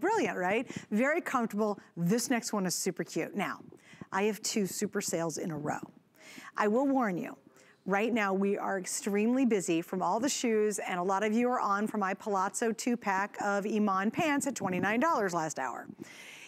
Brilliant, right? Very comfortable. This next one is super cute. Now, I have two super sales in a row. I will warn you, right now we are extremely busy from all the shoes and a lot of you are on for my Palazzo two pack of Iman pants at $29 last hour.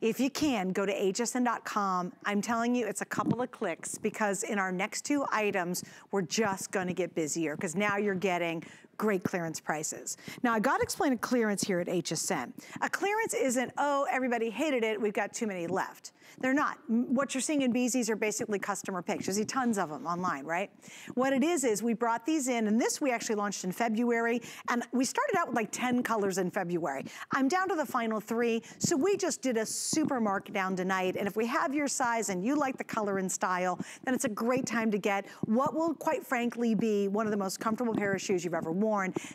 If you can, go to hsn.com. I'm telling you, it's a couple of clicks because in our next two items, we're just gonna get busier because now you're getting great clearance prices. Now, I gotta explain a clearance here at HSN. A clearance isn't, oh, everybody hated it, we've got too many left. They're not. What you're seeing in Bzees are basically customer picks. You see tons of them online, right? What it is, is we brought these in, and this we actually launched in February, and we started out with like 10 colors in February. I'm down to the final three, so we just did a super markdown tonight, and if we have your size and you like the color and style, then it's a great time to get what will quite frankly be one of the most comfortable pair of shoes you've ever worn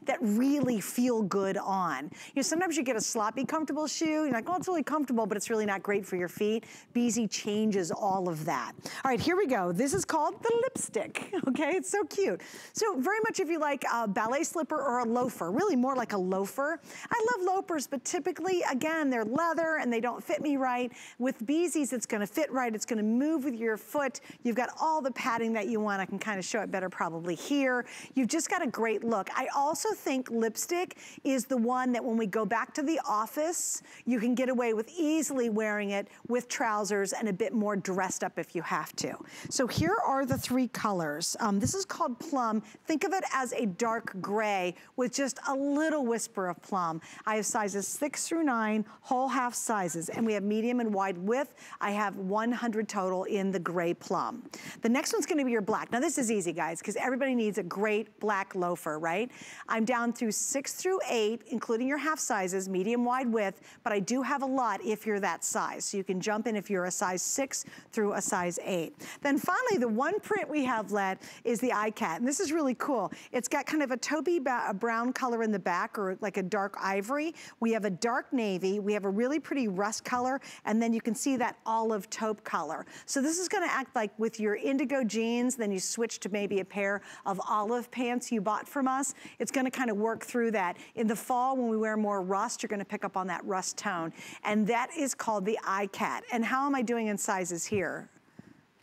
that really feel good on. You know, sometimes you get a sloppy comfortable shoe, you're like, oh, it's really comfortable, but it's really not great for your feet. Beezy changes all of that. All right, here we go. This is called the lipstick, okay? It's so cute. So very much if you like a ballet slipper or a loafer, really more like a loafer. I love loafers, but typically, again, they're leather and they don't fit me right. With Bzees, it's gonna fit right. It's gonna move with your foot. You've got all the padding that you want. I can kind of show it better probably here. You've just got a great look. I also think lipstick is the one that when we go back to the office, you can get away with easily wearing it with trousers trousers and a bit more dressed up if you have to. So here are the three colors. Um, this is called plum. Think of it as a dark gray with just a little whisper of plum. I have sizes six through nine, whole half sizes, and we have medium and wide width. I have 100 total in the gray plum. The next one's gonna be your black. Now this is easy, guys, because everybody needs a great black loafer, right? I'm down through six through eight, including your half sizes, medium, wide width, but I do have a lot if you're that size. So you can jump in if you're you're a size six through a size eight. Then finally, the one print we have led is the Ikat, and this is really cool. It's got kind of a taupey a brown color in the back, or like a dark ivory. We have a dark navy, we have a really pretty rust color, and then you can see that olive taupe color. So this is gonna act like with your indigo jeans, then you switch to maybe a pair of olive pants you bought from us. It's gonna kind of work through that. In the fall, when we wear more rust, you're gonna pick up on that rust tone. And that is called the Ikat. And how am I doing in sizes here,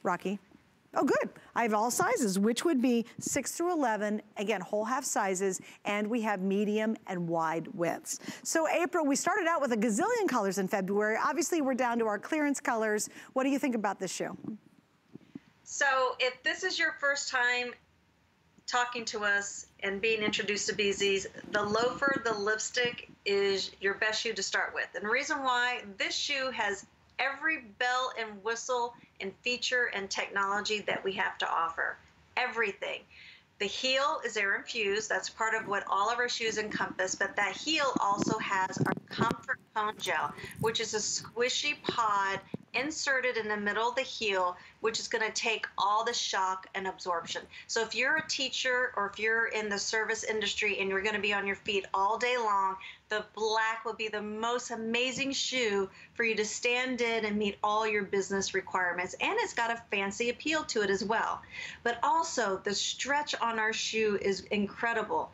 Rocky? Oh, good. I have all sizes, which would be 6 through 11, again, whole half sizes, and we have medium and wide widths. So April, we started out with a gazillion colors in February. Obviously, we're down to our clearance colors. What do you think about this shoe? So if this is your first time talking to us and being introduced to Bzees, the loafer, the lipstick is your best shoe to start with. And the reason why, this shoe has every bell and whistle and feature and technology that we have to offer. Everything. The heel is air infused. That's part of what all of our shoes encompass. But that heel also has our comfort cone gel, which is a squishy pod inserted in the middle of the heel, which is going to take all the shock and absorption. So if you're a teacher or if you're in the service industry and you're going to be on your feet all day long, the black will be the most amazing shoe for you to stand in and meet all your business requirements. And it's got a fancy appeal to it as well. But also, the stretch on our shoe is incredible.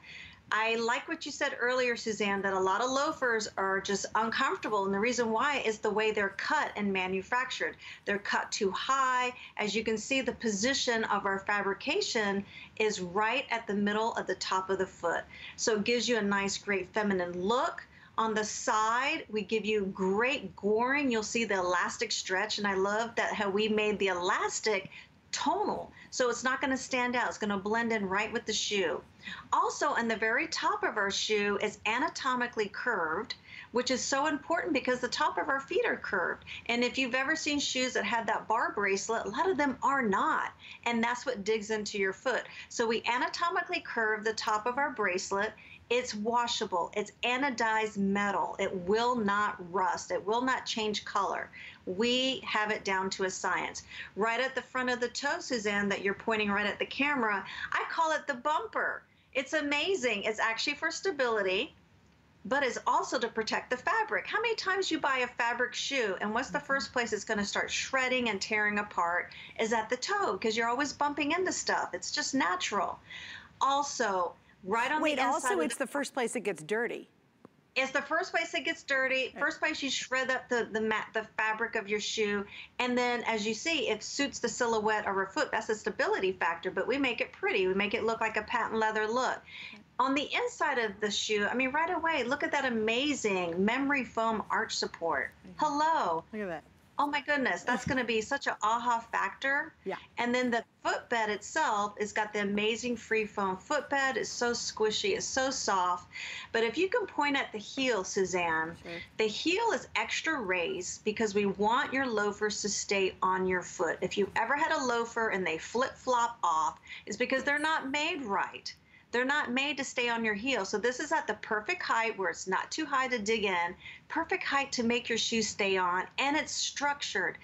I like what you said earlier, Suzanne, that a lot of loafers are just uncomfortable. And the reason why is the way they're cut and manufactured. They're cut too high. As you can see, the position of our fabrication is right at the middle of the top of the foot. So it gives you a nice, great feminine look. On the side, we give you great goring. You'll see the elastic stretch, and I love that how we made the elastic tonal. So it's not going to stand out. It's going to blend in right with the shoe. Also, on the very top of our shoe is anatomically curved, which is so important because the top of our feet are curved. And if you've ever seen shoes that have that bar bracelet, a lot of them are not. And that's what digs into your foot. So we anatomically curve the top of our bracelet it's washable. It's anodized metal. It will not rust. It will not change color. We have it down to a science. Right at the front of the toe, Suzanne, that you're pointing right at the camera, I call it the bumper. It's amazing. It's actually for stability, but it's also to protect the fabric. How many times you buy a fabric shoe and what's the first place it's going to start shredding and tearing apart is at the toe because you're always bumping into stuff. It's just natural. Also, right on Wait, the inside. Wait, also it's the, the first place it gets dirty. It's the first place it gets dirty. First place you shred up the the mat, the fabric of your shoe, and then as you see, it suits the silhouette of our foot. That's a stability factor, but we make it pretty. We make it look like a patent leather look. On the inside of the shoe, I mean, right away, look at that amazing memory foam arch support. Hello. Look at that. Oh my goodness, that's going to be such an aha factor. Yeah. And then the footbed itself has got the amazing free foam footbed. It's so squishy, it's so soft. But if you can point at the heel, Suzanne, Sure. the heel is extra raised because we want your loafers to stay on your foot. If you've ever had a loafer and they flip flop off, it's because they're not made right. They're not made to stay on your heel. So this is at the perfect height where it's not too high to dig in, perfect height to make your shoe stay on, and it's structured.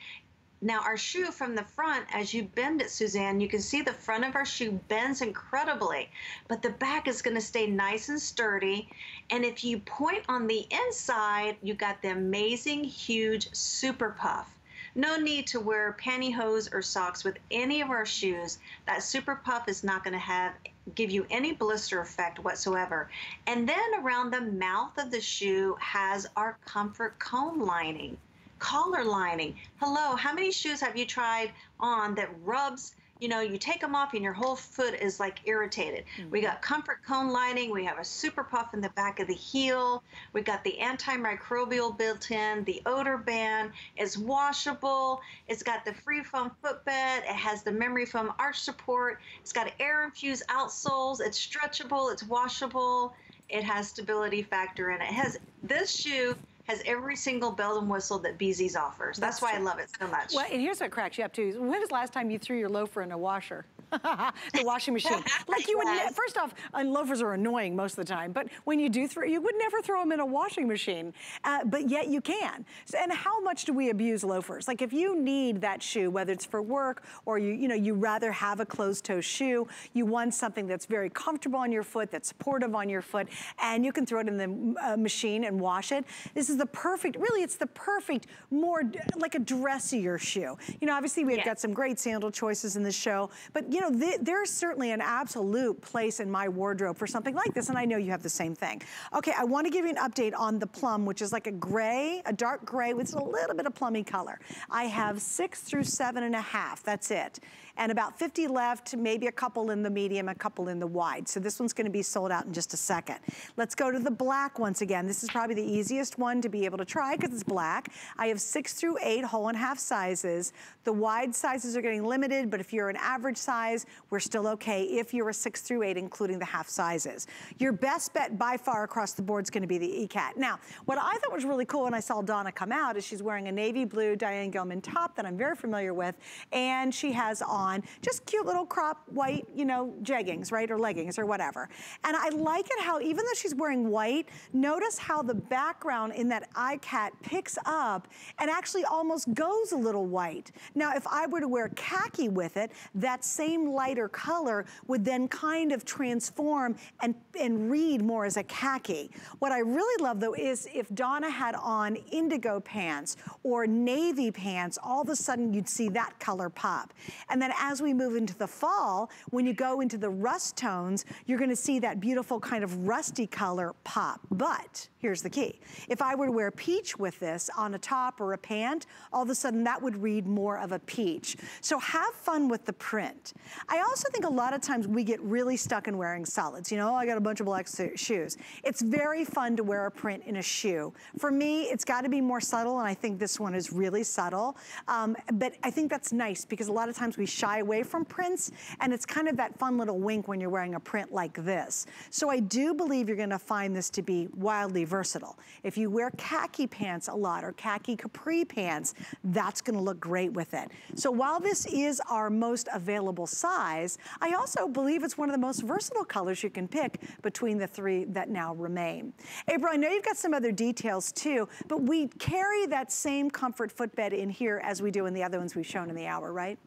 Now, our shoe from the front, as you bend it, Suzanne, you can see the front of our shoe bends incredibly, but the back is going to stay nice and sturdy. And if you point on the inside, you got the amazing, huge super puff. No need to wear pantyhose or socks with any of our shoes. That super puff is not going to have give you any blister effect whatsoever. And then around the mouth of the shoe has our comfort cone lining, collar lining. Hello, how many shoes have you tried on that rubs? You know, you take them off and your whole foot is like irritated. We mm-hmm. got comfort cone lining. We have a super puff in the back of the heel. We got the antimicrobial built in. The odor band is washable. It's got the free foam footbed. It has the memory foam arch support. It's got air infused outsoles. It's stretchable. It's washable. It has stability factor in it. It has this shoe has every single bell and whistle that Bzees offers. That's, That's why I love it so much. Well, and here's what cracks you up too. When was the last time you threw your loafer in a washer? the washing machine. Like you would, Yes. first off, and loafers are annoying most of the time, but when you do throw, you would never throw them in a washing machine, uh, but yet you can. So, and how much do we abuse loafers? Like if you need that shoe, whether it's for work or you, you know, you rather have a closed toe shoe, you want something that's very comfortable on your foot, that's supportive on your foot, and you can throw it in the uh, machine and wash it. This is the perfect, really it's the perfect, more like a dressier shoe. You know, obviously we've Yeah. got some great sandal choices in the show, but you know, th there's certainly an absolute place in my wardrobe for something like this, and I know you have the same thing. Okay, I wanna give you an update on the plum, which is like a gray, a dark gray with a little bit of plummy color. I have six through seven and a half, that's it. And about 50 left, maybe a couple in the medium, a couple in the wide. So this one's gonna be sold out in just a second. Let's go to the black once again. This is probably the easiest one to be able to try because it's black. I have six through eight whole and half sizes. The wide sizes are getting limited, but if you're an average size, we're still okay if you're a six through eight, including the half sizes. Your best bet by far across the board is gonna be the Ikat. Now, what I thought was really cool when I saw Donna come out is she's wearing a navy blue Diane Gilman top that I'm very familiar with, and she has on just cute little crop white, you know, jeggings, right, or leggings or whatever. And I like it how even though she's wearing white, notice how the background in that Ikat picks up and actually almost goes a little white. Now, if I were to wear khaki with it, that same lighter color would then kind of transform and, and read more as a khaki. What I really love though is if Donna had on indigo pants or navy pants, all of a sudden you'd see that color pop. And then as we move into the fall, when you go into the rust tones, you're gonna see that beautiful kind of rusty color pop. But here's the key. If I were to wear peach with this on a top or a pant, all of a sudden that would read more of a peach. So have fun with the print. I also think a lot of times we get really stuck in wearing solids. You know, "Oh, I got a bunch of black shoes. It's very fun to wear a print in a shoe. For me, it's gotta be more subtle, and I think this one is really subtle. Um, but I think that's nice because a lot of times we shy away from prints, and it's kind of that fun little wink when you're wearing a print like this. So I do believe you're gonna find this to be wildly versatile. If you wear khaki pants a lot or khaki capri pants, that's gonna look great with it. So while this is our most available size, I also believe it's one of the most versatile colors you can pick between the three that now remain. April, I know you've got some other details too, but we carry that same comfort footbed in here as we do in the other ones we've shown in the hour, right?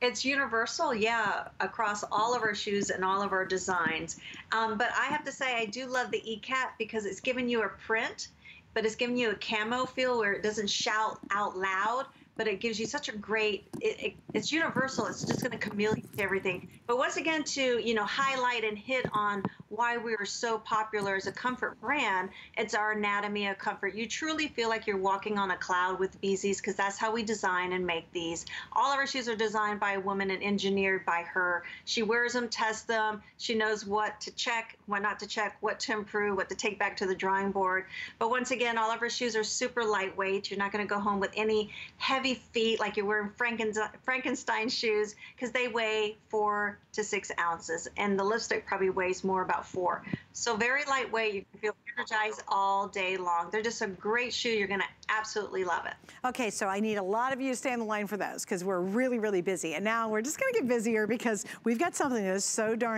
It's universal, yeah, across all of our shoes and all of our designs. Um, but I have to say, I do love the Ikat because it's giving you a print, but it's giving you a camo feel where it doesn't shout out loud, but it gives you such a great. It, it, it's universal. It's just going to chameleon everything. But once again, to you know, highlight and hit on why we are so popular as a comfort brand. It's our anatomy of comfort. You truly feel like you're walking on a cloud with Bzees because that's how we design and make these. All of our shoes are designed by a woman and engineered by her. She wears them, tests them. She knows what to check, what not to check, what to improve, what to take back to the drawing board. But once again, all of our shoes are super lightweight. You're not going to go home with any heavy feet like you're wearing Frankenstein shoes because they weigh four to six ounces, and the lipstick probably weighs more about four. So very lightweight. You can feel energized all day long. They're just a great shoe. You're going to absolutely love it. Okay, so I need a lot of you to stay on the line for those because we're really, really busy. And now we're just going to get busier because we've got something that is so darn